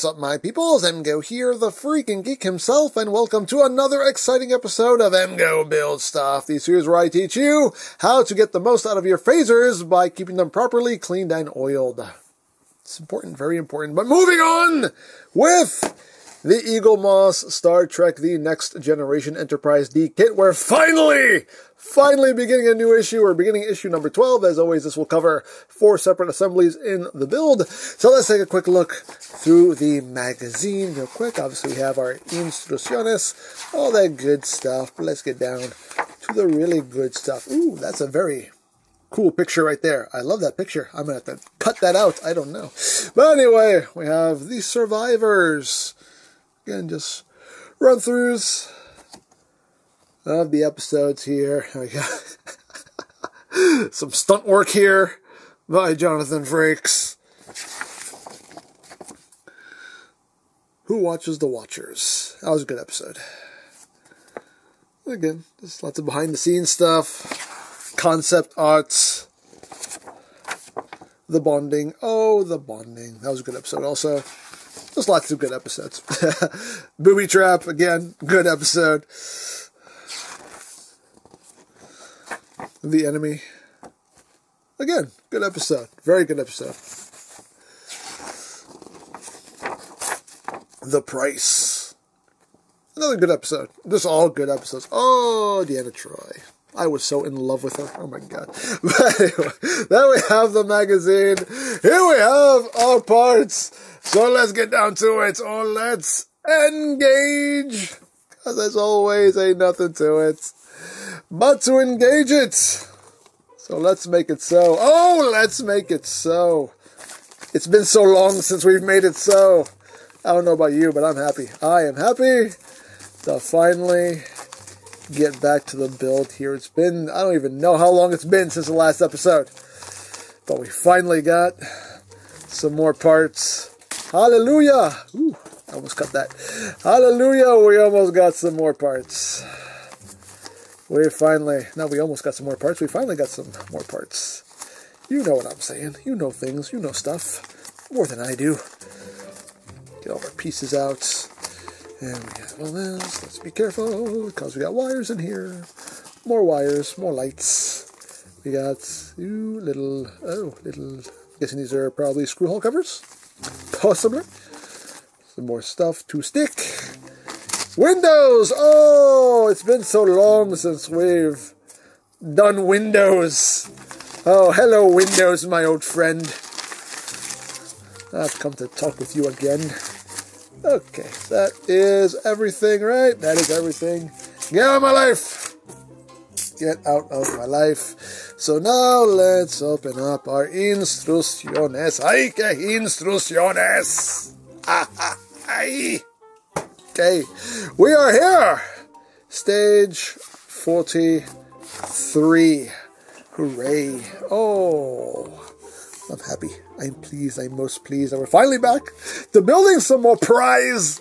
what's up, my peoples? EmGo here, the freaking geek himself, and welcome to another exciting episode of EmGo Build Stuff, the series where I teach you how to get the most out of your phasers by keeping them properly cleaned and oiled. It's important, very important. But moving on with the Eaglemoss Star Trek The Next Generation Enterprise D kit. We're finally, finally beginning a new issue. We're beginning issue number 12. As always, this will cover four separate assemblies in the build. So let's take a quick look through the magazine real quick. Obviously, we have our instrucciones, all that good stuff. But let's get down to the really good stuff. Ooh, that's a very cool picture right there. I love that picture. I'm going to have to cut that out. I don't know. But anyway, we have the survivors. Again, just run throughs of the episodes here. We got some stunt work here by Jonathan Frakes. Who watches the Watchers? That was a good episode. Again, just lots of behind the scenes stuff, concept arts, the bonding. Oh, the bonding. That was a good episode also. There's lots of good episodes. Booby Trap, again, good episode. The Enemy, again, good episode. Very good episode. The Price, another good episode. Just all good episodes. Oh, Deanna Troi. I was so in love with her. Oh my god. But anyway, then we have the magazine. Here we have our parts. So let's get down to it. or let's engage. Because as always, ain't nothing to it but to engage it. So let's make it so. Oh, let's make it so. It's been so long since we've made it so. I don't know about you, but I'm happy. I am happy to finally get back to the build here. It's been, I don't even know how long it's been since the last episode. But we finally got some more parts. Hallelujah! Ooh, I almost cut that. Hallelujah, we almost got some more parts. We finally, now we almost got some more parts. We finally got some more parts. You know what I'm saying. You know things. You know stuff. More than I do. Get all our pieces out. And we got all this. Let's be careful because we got wires in here. More wires, more lights. We got two little, oh, little, guessing these are probably screw hole covers. Possibly. Some more stuff to stick. Windows! Oh, it's been so long since we've done Windows. Oh, hello, Windows, my old friend. I've come to talk with you again. Okay, that is everything, right? That is everything. Get out of my life! Get out of my life. So now let's open up our instrucciones. ¡Ay, qué instrucciones! ¡Ay! Okay, we are here! Stage 43. Hooray. Oh, I'm happy. I'm pleased. I'm most pleased that we're finally back to building some more prize.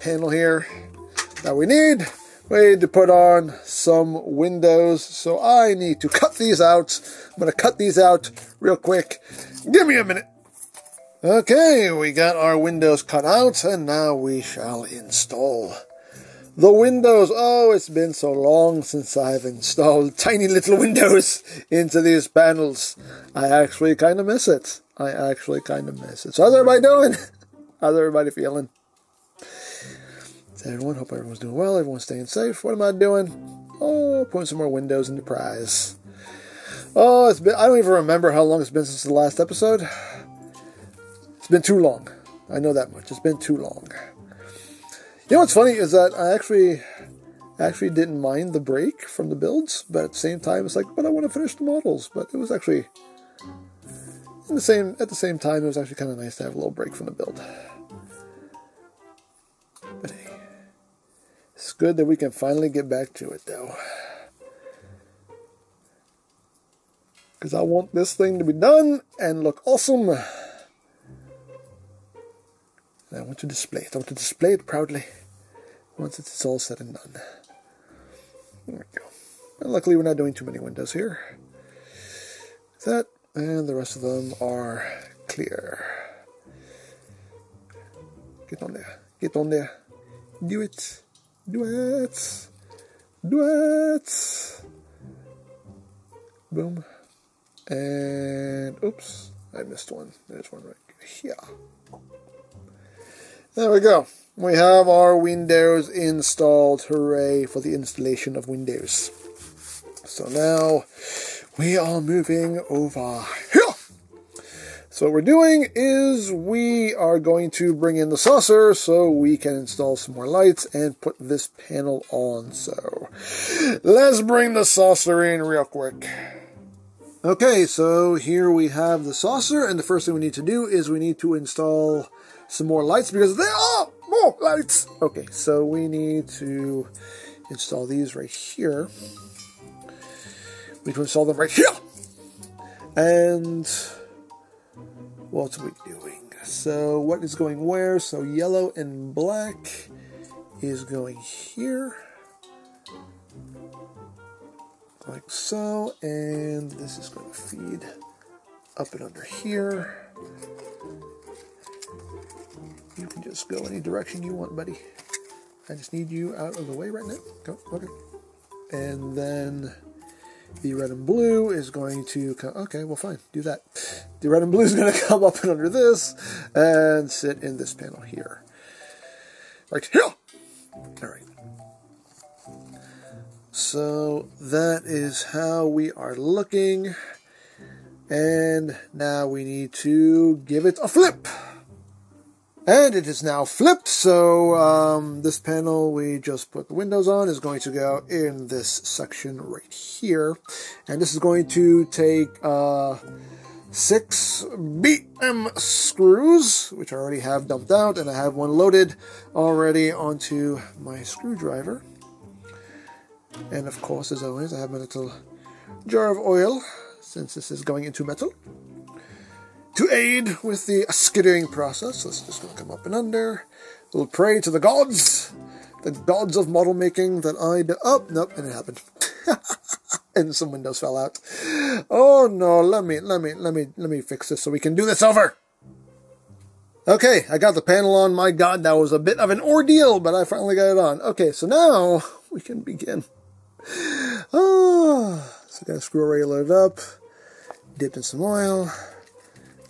Panel here that we need. We need to put on some windows, so I need to cut these out. I'm going to cut these out real quick. Give me a minute. Okay, we got our windows cut out, and now we shall install the windows. Oh, it's been so long since I've installed tiny little windows into these panels. I actually kind of miss it. I actually kind of miss it. So how's everybody doing? How's everybody feeling? everyone, hope everyone's doing well. Everyone's staying safe. What am I doing? Oh, putting some more windows into prize. Oh, it's been, I don't even remember how long it's been since the last episode. It's been too long. I know that much. It's been too long. You know what's funny is that I actually actually didn't mind the break from the builds, but at the same time it's like, but I want to finish the models. But it was actually in the same at the same time it was actually kind of nice to have a little break from the build. But hey, it's good that we can finally get back to it though. Because I want this thing to be done and look awesome. And I want to display it. I want to display it proudly once it's all said and done. There we go. And luckily we're not doing too many windows here. That, and the rest of them are clear. Get on there. Get on there. Do it. Do it. Do it. Boom. And oops, I missed one. There's one right here. There we go. We have our Windows installed. Hooray for the installation of Windows. So now we are moving over here. So what we're doing is we are going to bring in the saucer so we can install some more lights and put this panel on. So let's bring the saucer in real quick. Okay, so here we have the saucer and the first thing we need to do is we need to install some more lights because there are more lights. Okay, so we need to install these right here. We need to install them right here. And what are we doing? So what is going where? So yellow and black is going here. Like so. And this is going to feed up and under here. You can just go any direction you want, buddy. I just need you out of the way right now. Go, okay. And then the red and blue is going to come, okay, well fine, do that. The red and blue is going to come up and under this and sit in this panel here. Right here! Alright. So that is how we are looking. And now we need to give it a flip. And it is now flipped, so um, this panel we just put the windows on is going to go in this section right here. And this is going to take uh, six BM screws, which I already have dumped out, and I have one loaded already onto my screwdriver. And of course, as always, I have my little jar of oil, since this is going into metal to aid with the skidding process. Is just going to come up and under. We'll pray to the gods, the gods of model making that I did. Oh, nope, and it happened. and some windows fell out. Oh no, let me, let me, let me, let me fix this so we can do this over. Okay, I got the panel on. My God, that was a bit of an ordeal, but I finally got it on. Okay, so now we can begin. Oh, so got a screw already loaded up, dipped in some oil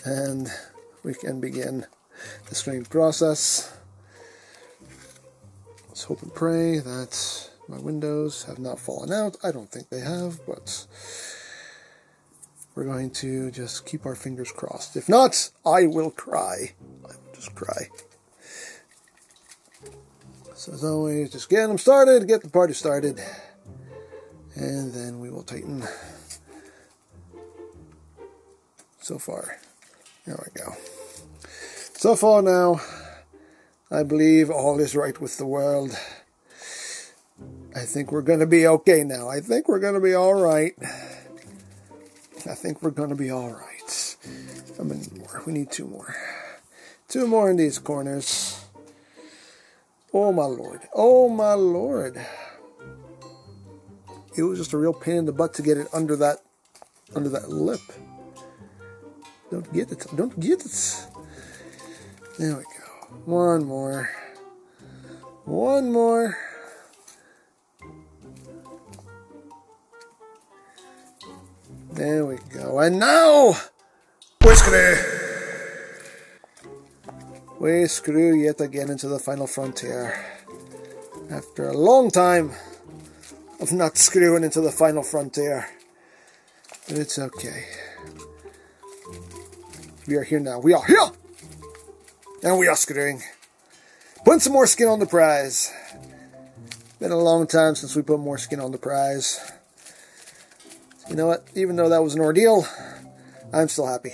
and we can begin the screen process. Let's hope and pray that my windows have not fallen out. I don't think they have, but we're going to just keep our fingers crossed. If not, I will cry. I will just cry. So as always, just get them started, get the party started, and then we will tighten so far. There we go. So far now, I believe all is right with the world. I think we're to be okay now. I think we're to be all right. I think we're to be all right. How many more? We need two more. Two more in these corners. Oh my lord. Oh my lord. It was just a real pain in the butt to get it under that under that lip. Don't get it. Don't get it. There we go. One more. One more. There we go. And now, screw. We screw yet again into the final frontier. After a long time of not screwing into the final frontier. But it's okay. We are here now. We are here! And we are screwing. Putting some more skin on the prize. Been a long time since we put more skin on the prize. You know what? Even though that was an ordeal, I'm still happy.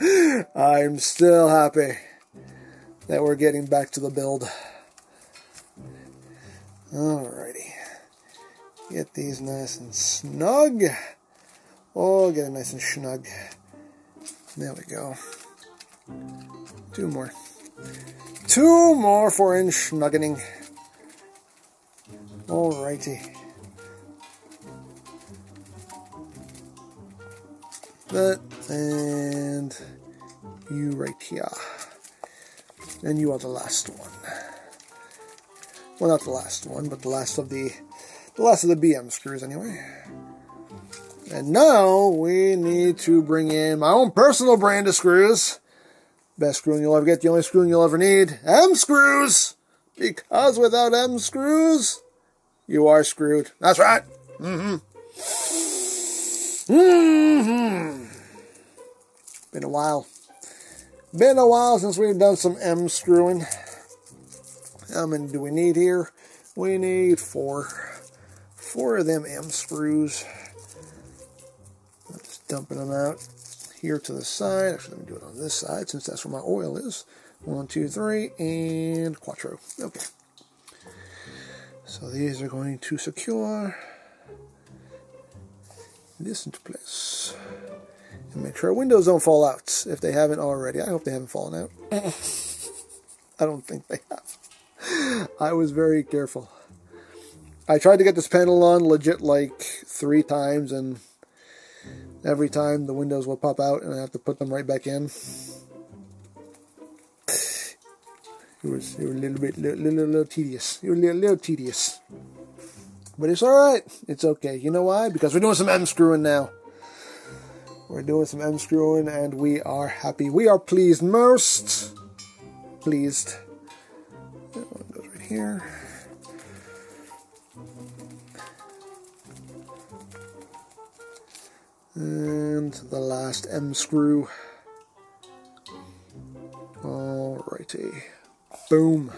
I'm still happy that we're getting back to the build. Alrighty. Get these nice and snug. Oh, get it nice and snug. There we go. Two more. Two more for inch snuggening. Alrighty. That and you right here. And you are the last one. Well, not the last one, but the last of the last of the BM screws anyway. And now we need to bring in my own personal brand of screws. Best screw you'll ever get, the only screw you'll ever need. M screws! Because without M screws, you are screwed. That's right. Mm-hmm. Mm-hmm. Been a while. Been a while since we've done some M screwing. How many do we need here? We need four. Four of them M screws. I'm just dumping them out here to the side. Actually, let me do it on this side since that's where my oil is. One, two, three, and quattro. Okay. So these are going to secure this into place. And make sure our windows don't fall out if they haven't already. I hope they haven't fallen out. I don't think they have. I was very careful. I tried to get this panel on legit like three times and every time the windows will pop out and I have to put them right back in. It was, it was a little bit, little, little, little tedious. It was a little, little tedious. But it's alright. It's okay. You know why? Because we're doing some M screwing now. We're doing some M screwing and we are happy. We are pleased. Most pleased. That one goes right here. And the last M screw. Alrighty. Boom.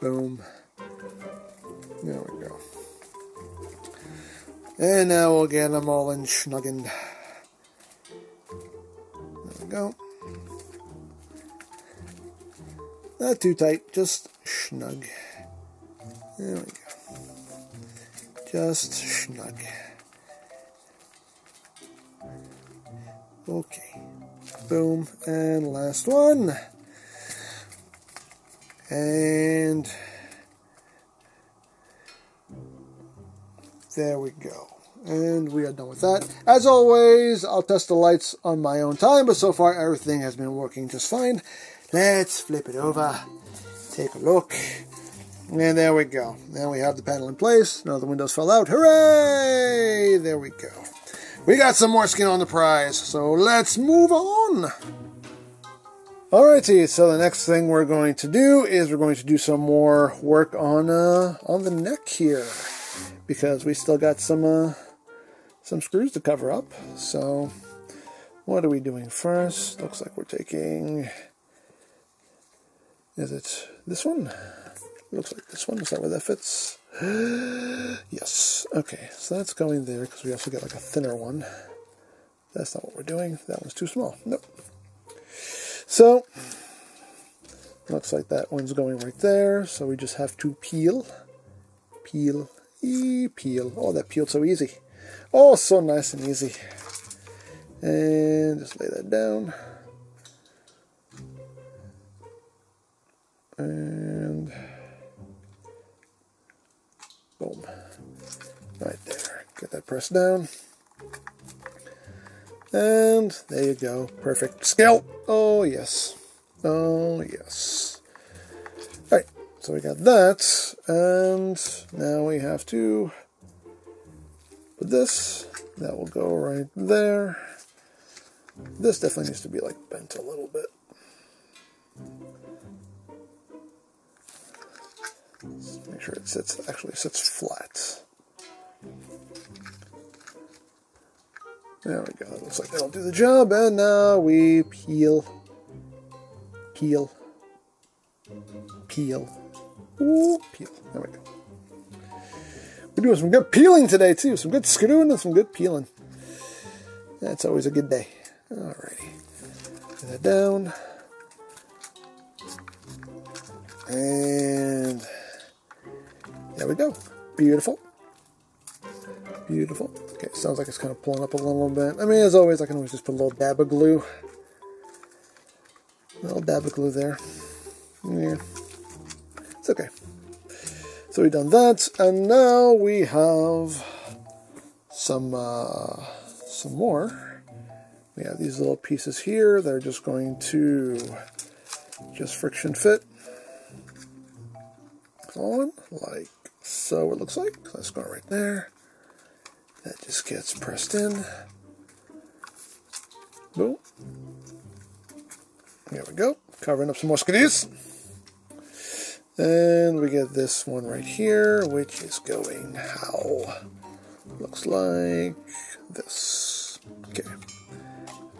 Boom. There we go. And now we'll get them all in schnugging. There we go. Not too tight, just snug. There we go. Just snug. Okay. Boom. And last one. And there we go. And we are done with that. As always, I'll test the lights on my own time, but so far everything has been working just fine. Let's flip it over, take a look, and there we go. Now we have the panel in place. Now the windows fell out. Hooray! There we go. We got some more skin on the prize, so let's move on. Alrighty, so the next thing we're going to do is we're going to do some more work on uh, on the neck here because we still got some uh, some screws to cover up. So what are we doing first? Looks like we're taking. Is it this one? Looks like this one. Is that where that fits? yes. Okay, so that's going there because we also get like a thinner one. That's not what we're doing. That one's too small. Nope. So, looks like that one's going right there. So we just have to peel, peel, e peel. Oh, that peeled so easy. Oh, so nice and easy. And just lay that down. Right there. Get that pressed down. And there you go. Perfect. Scale. Oh, yes. Oh, yes. Alright, so we got that. And now we have to put this. That will go right there. This definitely needs to be like bent a little bit. Sure it sits actually sits flat. There we go. Looks like that'll do the job. And now we peel, peel, peel, Ooh, peel. There we go. We're doing some good peeling today too. Some good screwing and some good peeling. That's always a good day. Alrighty. Put that down. And there we go. Beautiful. Beautiful. Okay, sounds like it's kind of pulling up a little bit. I mean, as always, I can always just put a little dab of glue. A little dab of glue there. Yeah. It's okay. So we've done that, and now we have some uh, some more. We have these little pieces here. They're just going to just friction fit on like so it looks like. Let's go right there. That just gets pressed in. Boom. There we go. Covering up some more skiddies. And we get this one right here, which is going how? Looks like this. Okay.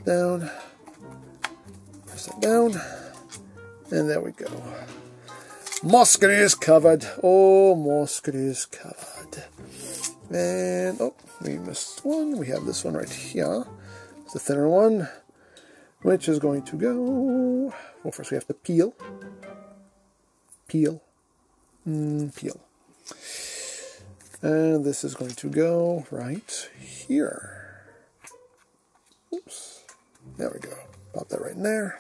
Down. Press that down. And there we go. Musket is covered. Oh, musket is covered. And, oh, we missed one. We have this one right here. It's the thinner one, which is going to go... Well, first we have to peel. Peel. Mm, peel. And this is going to go right here. Oops. There we go. Pop that right in there.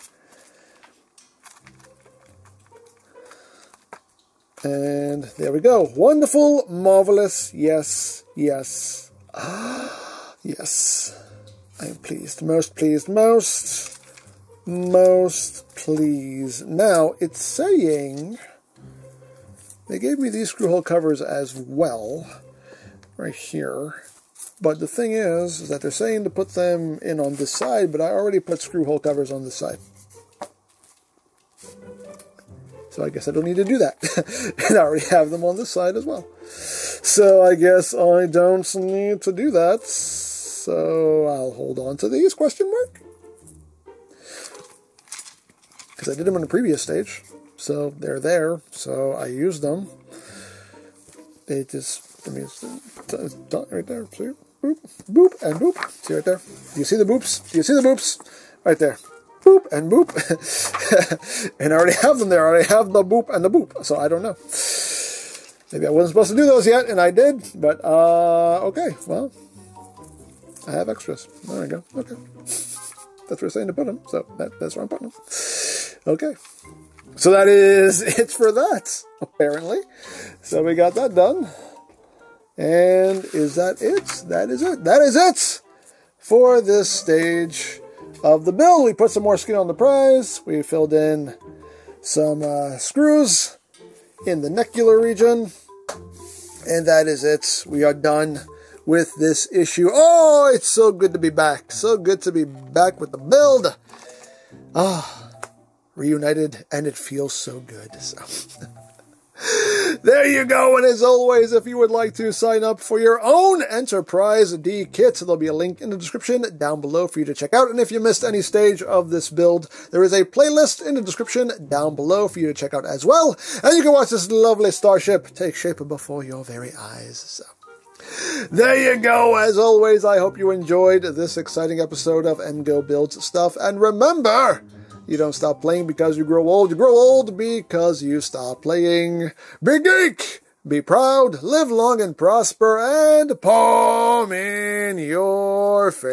And there we go. Wonderful, marvelous. Yes, yes. yes. I am pleased. Most pleased. Most, most pleased. Now, it's saying... They gave me these screw hole covers as well. Right here. But the thing is, is that they're saying to put them in on this side, but I already put screw hole covers on this side. So I guess I don't need to do that. and I already have them on this side as well. So I guess I don't need to do that. So I'll hold on to these, question mark. Because I did them in the previous stage. So they're there. So I used them. They just, I mean, it's done right there. See? Boop, boop, and boop. See right there? Do you see the boops? Do you see the boops? Right there boop and boop. and I already have them there. I already have the boop and the boop. So I don't know. Maybe I wasn't supposed to do those yet, and I did. But, uh, okay. Well, I have extras. There we go. Okay. That's where I'm saying to put them. So that, that's where I'm putting them. Okay. So that is it for that, apparently. So we got that done. And is that it? That is it. That is it for this stage of the build. We put some more skin on the prize. We filled in some uh, screws in the necular region. And that is it. We are done with this issue. Oh, it's so good to be back. So good to be back with the build. Ah, reunited, and it feels so good. So. there you go. And as always, if you would like to sign up for your own Enterprise D kit, there'll be a link in the description down below for you to check out. And if you missed any stage of this build, there is a playlist in the description down below for you to check out as well. And you can watch this lovely starship take shape before your very eyes. So. There you go. As always, I hope you enjoyed this exciting episode of EmGo Builds Stuff. And remember, you don't stop playing because you grow old. You grow old because you stop playing. Be geek! Be proud, live long and prosper, and palm in your face.